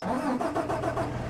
ハハハハ!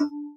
you